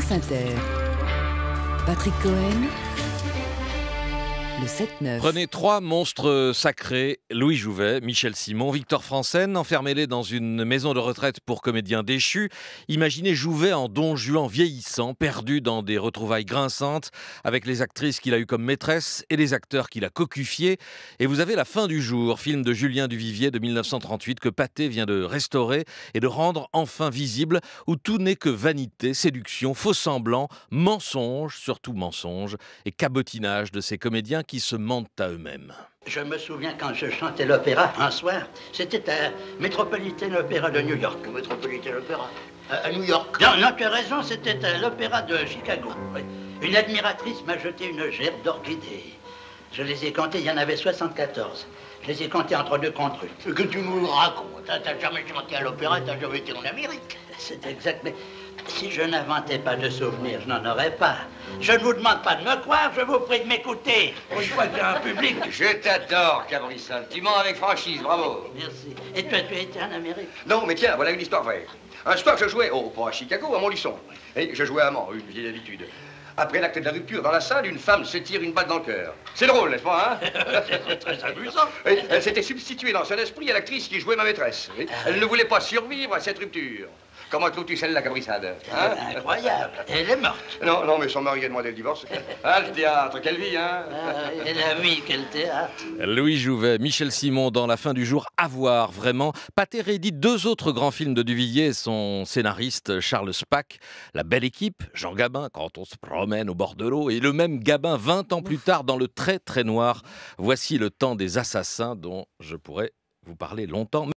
France Inter. Patrick Cohen. Le 7-9. Prenez trois monstres sacrés, Louis Jouvet, Michel Simon, Victor Franssen, enfermez-les dans une maison de retraite pour comédiens déchus. Imaginez Jouvet en don Juan vieillissant, perdu dans des retrouvailles grinçantes avec les actrices qu'il a eues comme maîtresses et les acteurs qu'il a cocufiés. Et vous avez La fin du jour, film de Julien Duvivier de 1938 que Pathé vient de restaurer et de rendre enfin visible, où tout n'est que vanité, séduction, faux semblants, mensonges, surtout mensonges, et cabotinage de ces comédiens qui se mentent à eux-mêmes. Je me souviens quand je chantais l'opéra un soir, c'était à Metropolitan Opera de New York. Metropolitan Opera à, New York. Non, non, tu as raison, c'était à l'opéra de Chicago. oui. Une admiratrice m'a jeté une gerbe d'orchidées. Je les ai comptées, il y en avait 74. Je les ai comptées entre deux contre Ce que tu nous racontes, hein, t'as jamais chanté à l'opéra, t'as jamais été en Amérique. C'est exact, mais si je n'inventais pas de souvenirs, je n'en aurais pas. Je ne vous demande pas de me croire, je vous prie de m'écouter. Pour une fois qu'il y a un public. Je t'adore, Cabrissol. Tu mens avec franchise, bravo. Merci. Et toi, tu as été en Amérique? Non, mais tiens, voilà une histoire vraie. Un soir, je jouais, oh, pas à Chicago, à Montluçon. Et je jouais à Mans, une vieille habitude. Après l'acte de la rupture, dans la salle, une femme se tire une balle dans le cœur. C'est drôle, n'est-ce pas, hein? C'est très amusant. Et Elle s'était substituée dans son esprit à l'actrice qui jouait ma maîtresse. Elle ne voulait pas survivre à cette rupture. Comment trouves-tu celle-là, Cabrissade hein? Incroyable. Elle est morte. Non, non, mais son mari a demandé le divorce. Ah, le théâtre, quelle vie, hein? Ah, et la vie, quel théâtre. Louis Jouvet, Michel Simon dans La fin du jour, à voir vraiment. Pathé réédite deux autres grands films de Duvillier, son scénariste Charles Spack, La belle équipe, Jean Gabin, quand on se promène au bord de l'eau, et le même Gabin 20 ans plus tard dans Le très très noir. Voici le temps des assassins dont je pourrais vous parler longtemps.